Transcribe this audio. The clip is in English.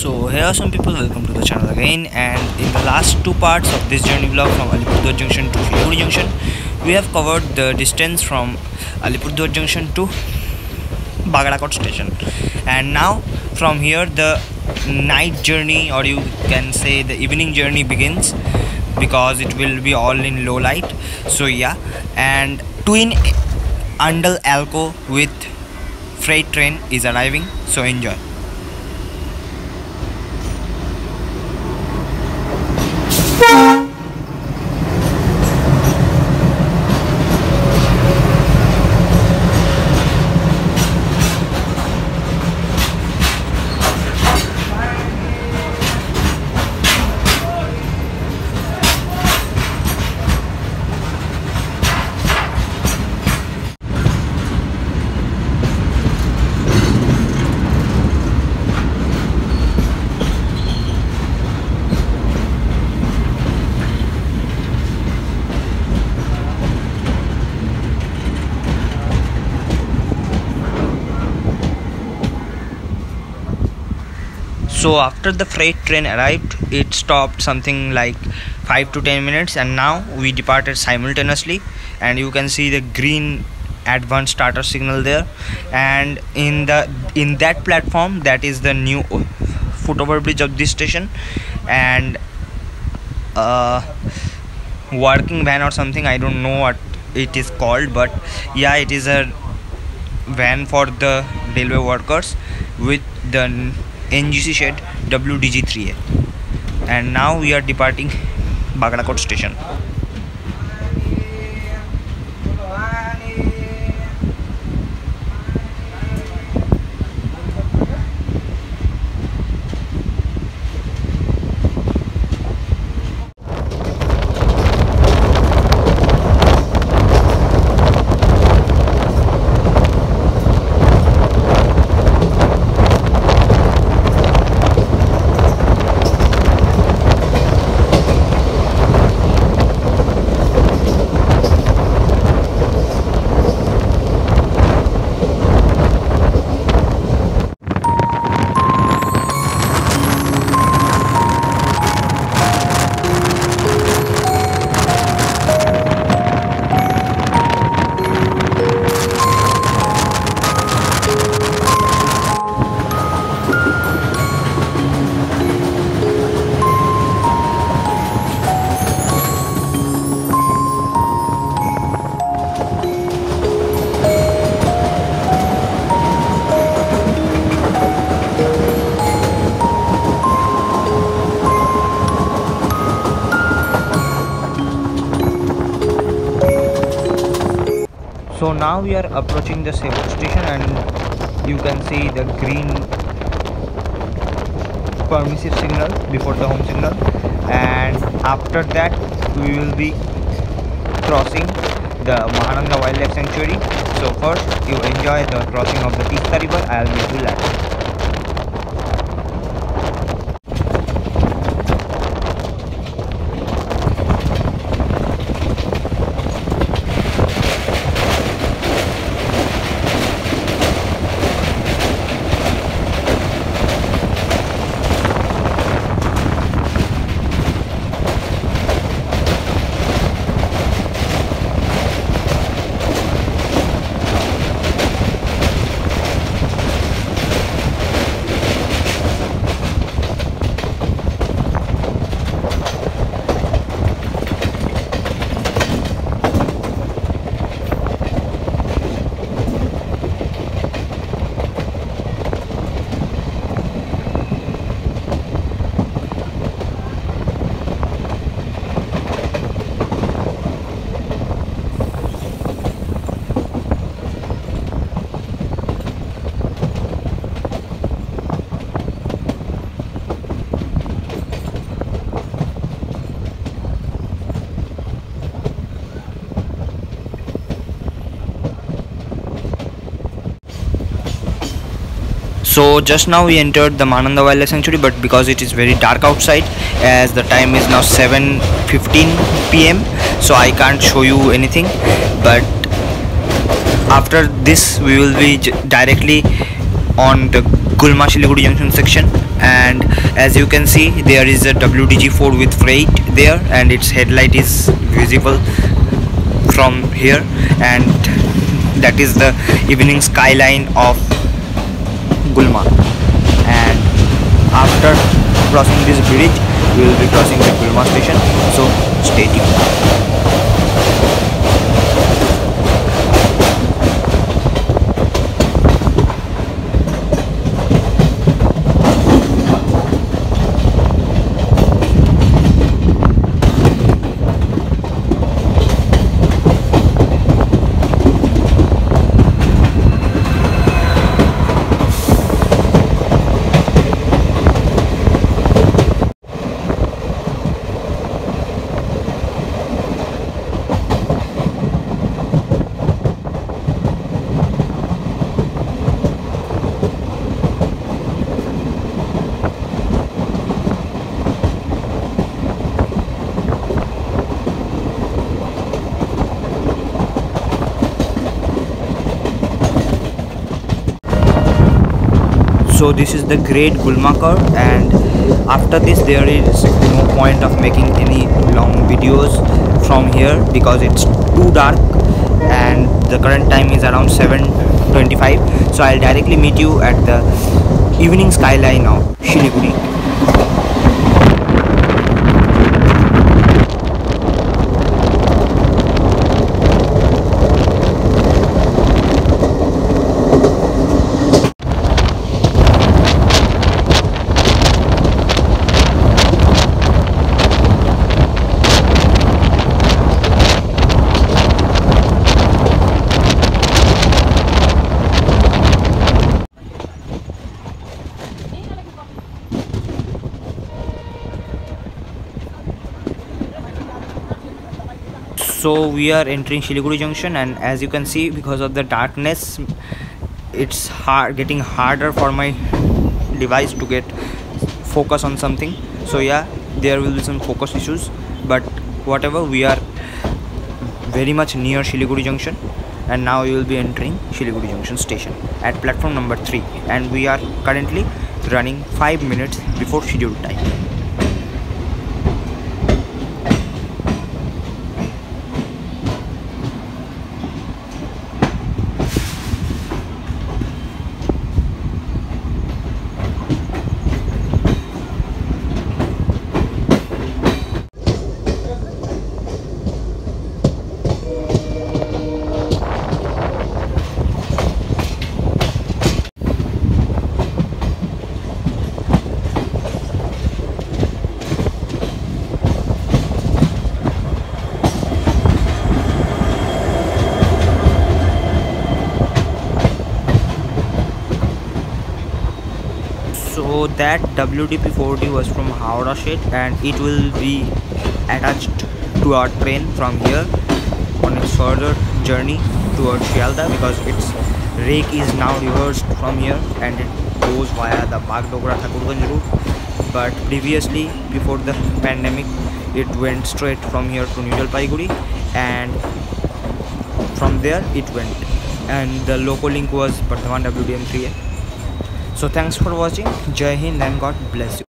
So here are some people welcome to the channel again. And in the last two parts of this journey vlog from Alipurduar Junction to Siliguri Junction we have covered the distance from Alipurduar Junction to Bagrakot station. And now from here the night journey or you can say the evening journey begins because it will be all in low light. So yeah. And twin Andal Alco with freight train is arriving. So enjoy Bye. So after the freight train arrived it stopped something like 5 to 10 minutes and now we departed simultaneously. And you can see the green advanced starter signal there. And in the in that platform that is the new footover bridge of this station. And uh, working van or something i don't know what it is called but yeah it is a van for the railway workers with the N G C shed W D G three है and now we are departing Bagrakote station now we are approaching the station and you can see the green permissive signal before the home signal. And after that we will be crossing the Mahananda Wildlife Sanctuary. So first you enjoy the crossing of the Tista river. I'll meet you later so just now we entered the Mahananda Wildlife Sanctuary but because it is very dark outside as the time is now 7:15 p.m. so I can't show you anything but after this we will be directly on the Gulma Shiliguri junction section and as you can see there is a WDG4 with freight there and its headlight is visible from here and that is the evening skyline of Gulma and after crossing this bridge we will be crossing the Gulma station. So stay tuned so this is the great Gulma and after this there is no point of making any long videos from here because it's too dark and the current time is around 7.25 so I'll directly meet you at the evening skyline of Shiliguri so we are entering Shiliguri junction and as you can see because of the darkness it's hard getting harder for my device to get focus on something. So yeah there will be some focus issues but whatever we are very much near Shiliguri junction and now we will be entering Shiliguri junction station at platform number 3 and we are currently running 5 minutes before scheduled time so that WDP4D was from Howrah Shed and it will be attached to our train from here on its further journey towards Shialda because its rake is now reversed from here and it goes via the Bagdogra Thakurganj route. But previously before the pandemic it went straight from here to New Jalpaiguri and from there it went. And the local link was Bardhaman WDM3A so thanks for watching jai hind and god bless you